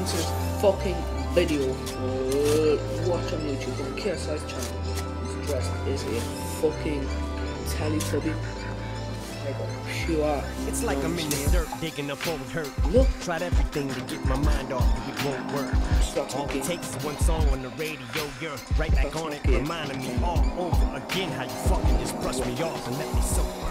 Chance's fucking video. Uh, watch on YouTube on KSI's channel. He's dressed as a fucking Teletubby. Like a pure. It's like I'm in the dirt digging up old hurt. Look. Tried everything to get my mind off, but it won't work. Stop All talking. it takes is one song on the radio, you're right back Stop on it, reminding me all over again how you fucking just brushed me off and left me so.